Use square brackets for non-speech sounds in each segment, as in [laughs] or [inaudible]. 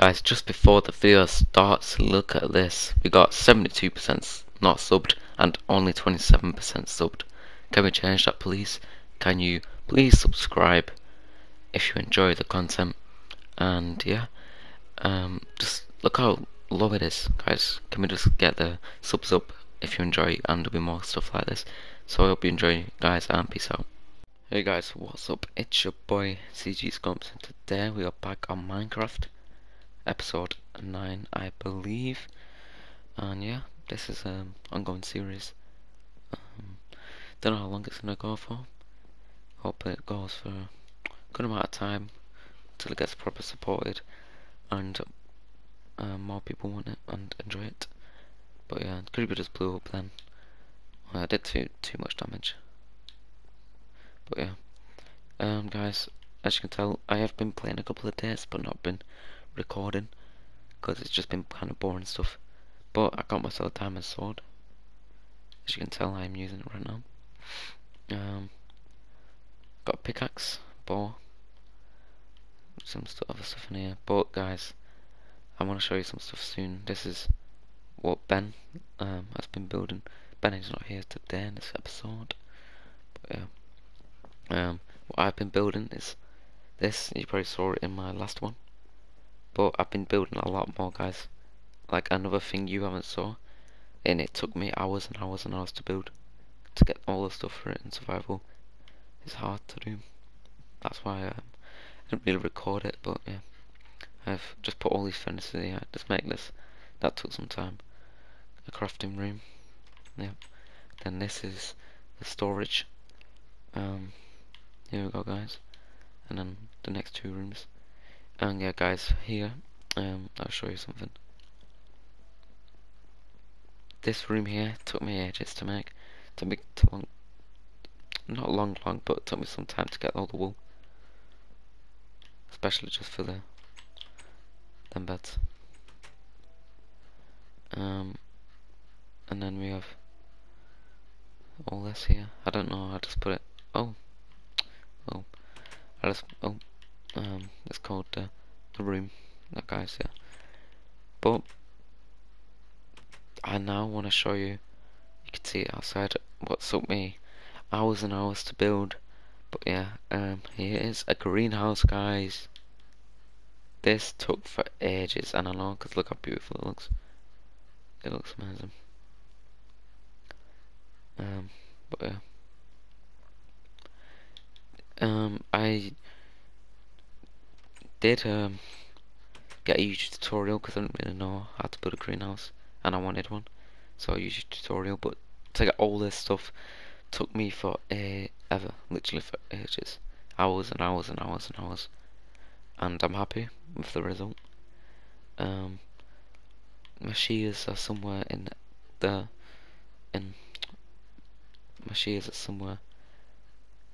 Guys, just before the video starts, look at this. We got 72% not subbed and only 27% subbed. Can we change that please? Can you please subscribe if you enjoy the content? And yeah, um, just look how low it is, guys. Can we just get the subs up if you enjoy and there'll be more stuff like this. So I hope you enjoy guys and peace out. Hey guys, what's up? It's your boy CG Scopes and today we are back on Minecraft episode 9 I believe. And yeah this is an ongoing series. Um, don't know how long it's gonna go for. Hopefully it goes for a good amount of time until it gets proper supported and uh, more people want it and enjoy it. But yeah the creeper just blew up then. I did too too much damage. But yeah. Um guys as you can tell I have been playing a couple of days but not been recording because it's just been kind of boring stuff. But I got myself a diamond sword. As you can tell, I'm using it right now. Um, got a pickaxe, bow, some stuff, other stuff in here. But guys, I want to show you some stuff soon. This is what Ben um, has been building. Ben is not here today in this episode. But yeah, um, what I've been building is this. You probably saw it in my last one. But I've been building a lot more guys. Like another thing you haven't saw. And it took me hours and hours and hours to build. To get all the stuff for it in survival. It's hard to do. That's why um, I didn't really record it. But yeah. I've just put all these furnaces here. Just make this. That took some time. A crafting room. Yep. Then this is the storage. Um, here we go guys. And then the next two rooms. And yeah guys, here, um, I'll show you something. This room here took me ages to make. Took me too long, not long long, but took me some time to get all the wool. Especially just for the, them beds. Um, and then we have all this here. I don't know, I just put it, oh, oh, I just, oh, um, it's called uh, the room. That guy's yeah. But I now want to show you. You can see it outside. What took me hours and hours to build. But yeah, um, here is a greenhouse, guys. This took for ages, and I know because look how beautiful it looks. It looks amazing. Um, but yeah. Um, I did um, get a YouTube tutorial because I didn't really know how to build a greenhouse and I wanted one. So I used a tutorial but to get all this stuff took me for uh, ever literally for ages. Hours and hours and hours and hours. And I'm happy with the result. Um, my shears are somewhere in the in my shears are somewhere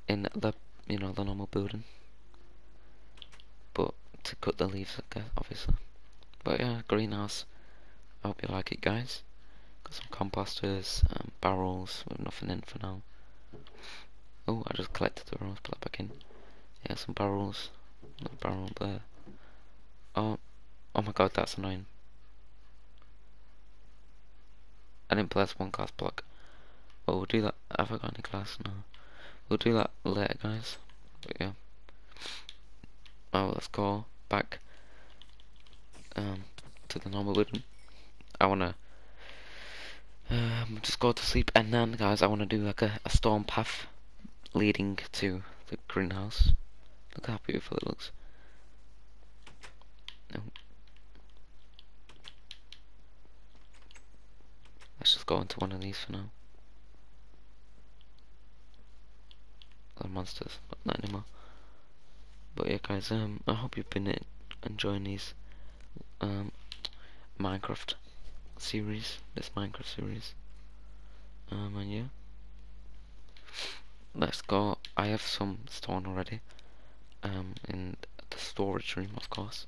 in the you know the normal building to cut the leaves, obviously. But yeah, greenhouse. I hope you like it, guys. Got some composters, um, barrels with nothing in for now. Oh, I just collected the rose, put that back in. Yeah, some barrels. Another barrel there. Oh, oh my god, that's annoying. I didn't place one glass block. Well, we'll do that. Have I got any glass? No. We'll do that later, guys. But yeah. Oh, let's go back um, to the normal living. I wanna um, just go to sleep and then guys I wanna do like a, a storm path leading to the greenhouse. Look how beautiful it looks. No. Let's just go into one of these for now. The monsters, but not anymore. But yeah, guys, um, I hope you've been enjoying these um, Minecraft series, this Minecraft series. Um, and yeah, let's go. I have some stone already. Um, in the storage room, of course.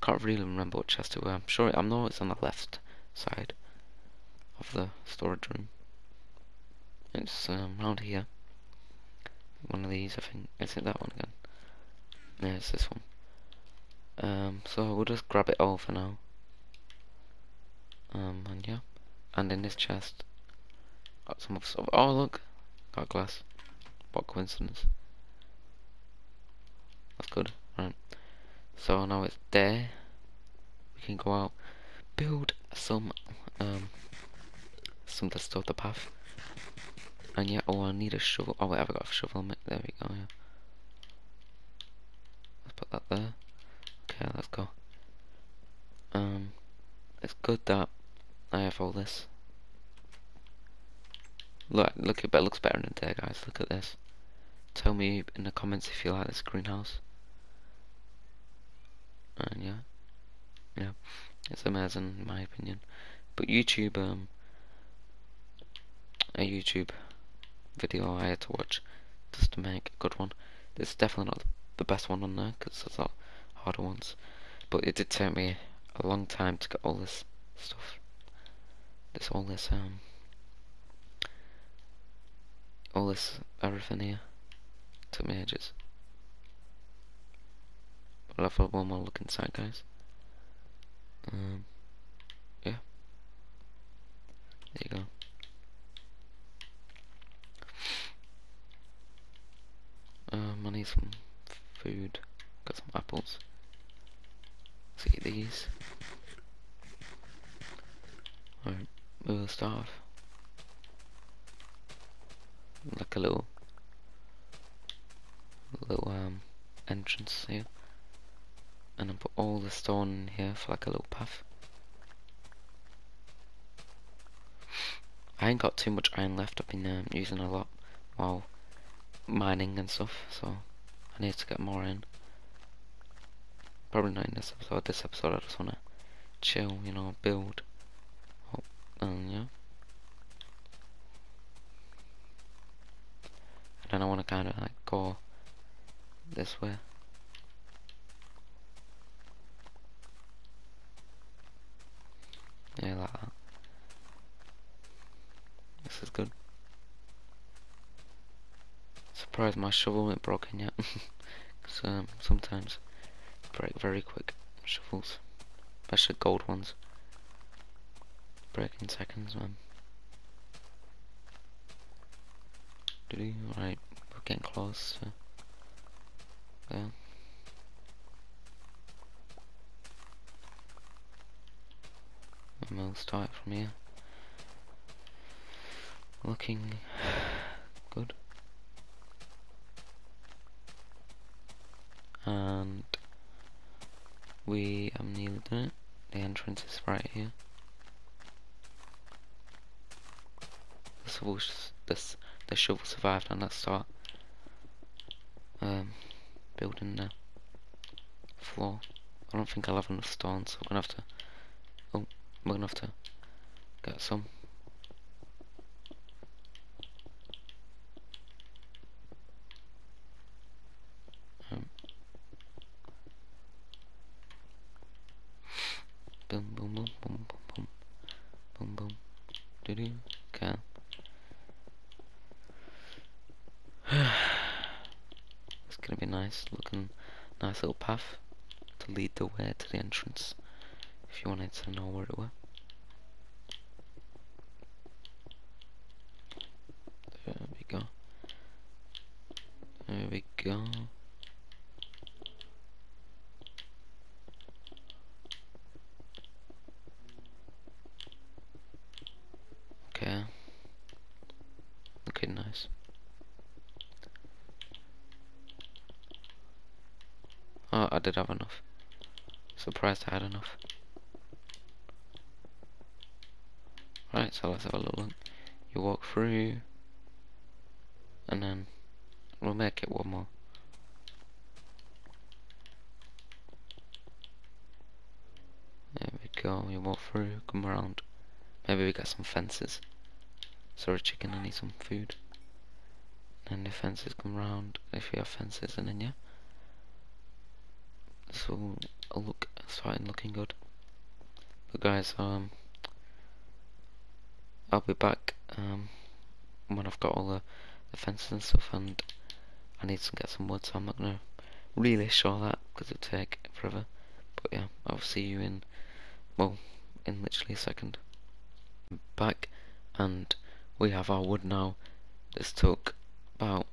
Can't really remember what chest it was. I'm sure. I know it's on the left side of the storage room. It's um, around here. One of these, I think. Is it that one again? Yeah, it's this one. Um, so we'll just grab it all for now. Um, and yeah. And in this chest, got some of stuff. Oh look, got glass. What coincidence. That's good. Right. So now it's there. We can go out, build some, um, some to start the path. And yeah, oh I need a shovel. Oh wait, I've got a shovel. There we go, yeah. Put that there. Okay, let's go. Um, it's good that I have all this. Look, look, it looks better in there, guys. Look at this. Tell me in the comments if you like this greenhouse. And yeah, yeah, it's amazing in my opinion. But YouTube, um, a YouTube video I had to watch just to make a good one. It's definitely not the best one on there because there's a lot harder ones. But it did take me a long time to get all this stuff. This all this um all this everything here. Took me ages. I'll have one more look inside guys. Um yeah. There you go. Um, need some food. Got some apples. Let's eat these. Alright, we'll start. Like a little, little um entrance here, and then put all the stone in here for like a little path. I ain't got too much iron left. I've been um, using a lot while mining and stuff, so I need to get more in. Probably not in this episode. This episode I just wanna chill, you know, build. Oh, and yeah. And then I wanna kinda like go this way. Yeah, like that. This is good. Surprised my shovel ain't broken yet. [laughs] Cause um, sometimes break very quick shovels, especially gold ones. Break in seconds, man. Alright, we're getting close. To, yeah. And we'll start from here. Looking [sighs] good. And we have nearly done it. The entrance is right here. The shovel, this, the shovel survived and let's start um, building the floor. I don't think I'll have enough stone so we're gonna have to oh we're gonna have to get some okay. [sighs] it's gonna be nice, looking nice little path to lead the way to the entrance. If you wanted to know where it was. There we go. There we go. Okay. Looking nice. Oh, I did have enough. Surprised I had enough. Right, so let's have a little look. You walk through, and then we'll make it one more. There we go, you walk through, come around. Maybe we got some fences. Sorry chicken, I need some food. And the fences come round, if we have fences, and then yeah. So, a look, starting looking good. But guys, um, I'll be back, um, when I've got all the, the fences and stuff, and I need to get some wood, so I'm not gonna really show that, because it'll take forever. But yeah, I'll see you in, well, in literally a second. Back, and we have our wood now. This took about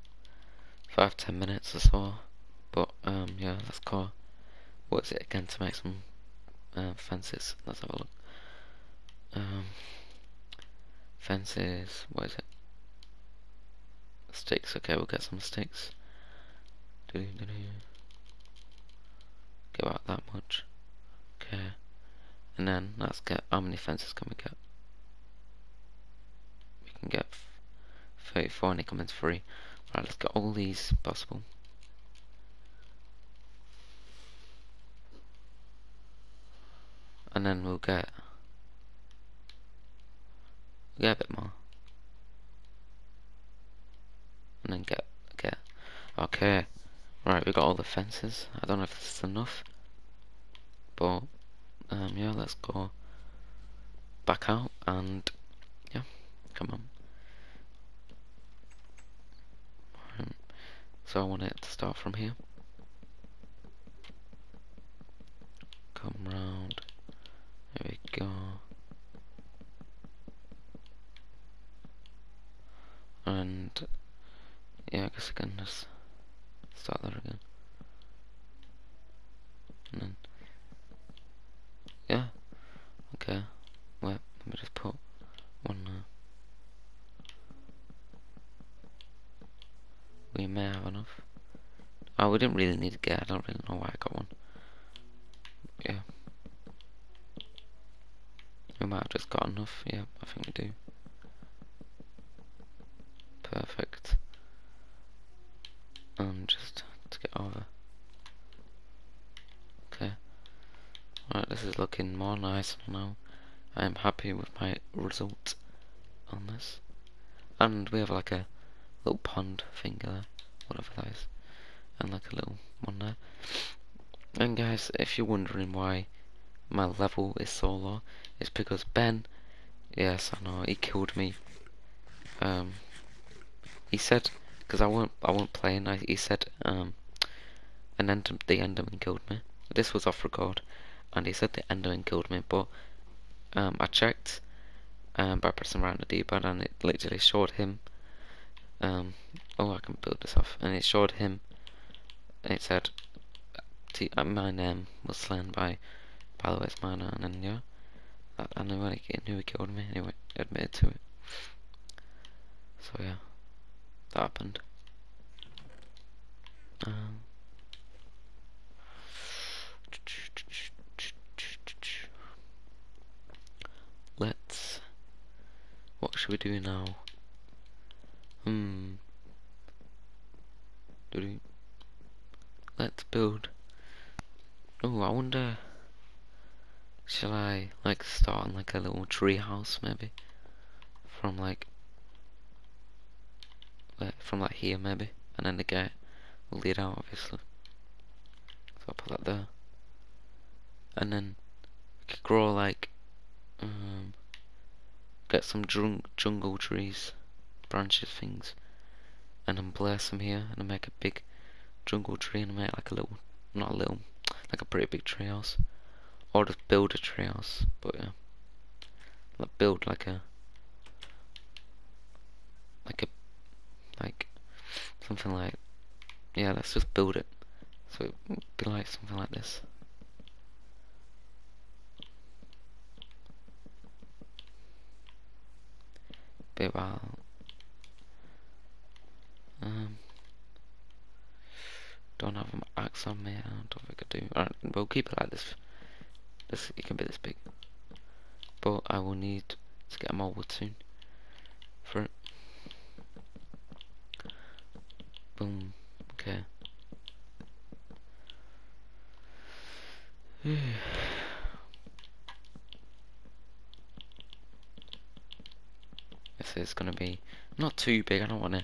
five ten minutes or so. But um, yeah, let's go. What's it again to make some uh, fences? Let's have a look. Um, fences. What is it? Sticks. Okay, we'll get some sticks. Do do do. Get about that much. Okay. And then let's get how many fences can we get? We can get 34 and it comes free. Right, let's get all these possible. And then we'll get get a bit more. And then get get okay. Right, we got all the fences. I don't know if this is enough. But um yeah, let's go back out and yeah, come on. So I want it to start from here. Come round. There we go. And yeah, I guess I can just start there again. And then yeah, okay. Well, let me just put one there. We may have enough. Oh, we didn't really need to get. I don't really know why I got one. Yeah. We might have just got enough. Yeah, I think we do. Perfect. And just to get over. Okay. Right, this is looking more nice now. I am happy with my result on this. And we have like a little pond thing there, whatever that is, and like a little one there. And guys, if you're wondering why my level is so low, it's because Ben, yes I know, he killed me. Um, he said, because I weren't, I weren't playing, I, he said, um, an end, the Enderman killed me. This was off record, and he said the Enderman killed me, but um, I checked um, by pressing around the D-pad, and it literally showed him um, oh I can build this off. And it showed him it said uh, my name was slain by Palowitz Manor and then yeah I, I knew, I knew he killed me anyway admitted to it. So yeah. That happened. Um, let's what should we do now Hmm. Let's build. Oh, I wonder. Shall I like start on like a little tree house maybe? From like, like from like here maybe, and then the gate will lead out obviously. So I'll put that there, and then we could grow like, um, get some jungle trees branches things. And then bless them here and then make a big jungle tree and I make like a little not a little like a pretty big treehouse. Or just build a treehouse but yeah. Like build like a like a like something like yeah let's just build it. So it would be like something like this. Be about um, don't have an axe on me. I don't think I do. Alright, we'll keep it like this. This it can be this big, but I will need to get more wood soon for it. Boom. Okay. [sighs] this is gonna be not too big. I don't want to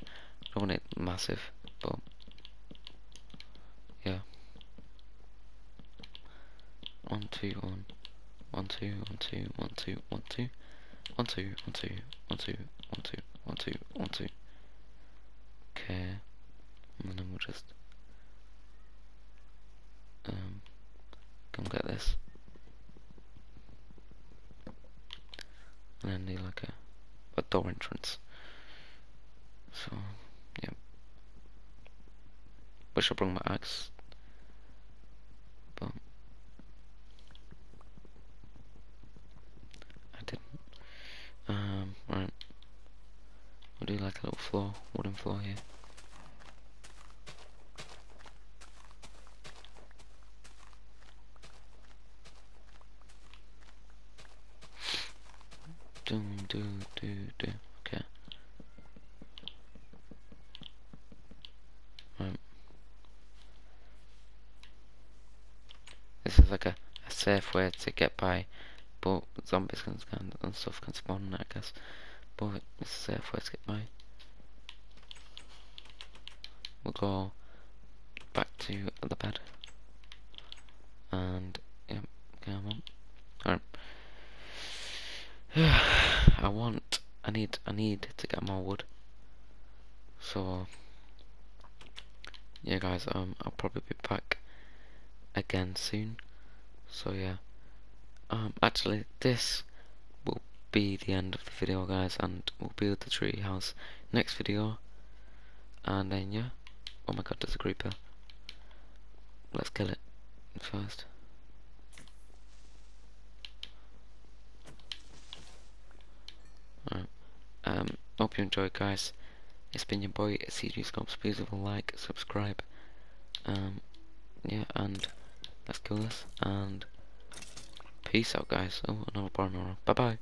I want it massive, but yeah. One two one, one two one two one two one two, one two one two one two one two one two one two. Okay, and then we'll just um come get this. And then do like a, a door entrance. So, yeah. I brought my axe. But I didn't. Um, right. We'll do like a little floor, wooden floor here. Do do do do. Okay. Right. This is like a, a safe way to get by, but zombies can and, and stuff can spawn, I guess. But it's a safe way to get by. We'll go back to the bed. And, yeah, come on. Alright. [sighs] I want, I need, I need to get more wood. So, yeah guys, um, I'll probably be back again soon. So yeah, um, actually this will be the end of the video guys and we'll build the tree house next video. And then yeah, oh my god there's a creeper. Let's kill it first. Um, hope you enjoyed guys. It's been your boy CG Scopes. Please leave a like, subscribe. Um, yeah, and let's kill this. And peace out, guys. Oh, another bar Bye bye.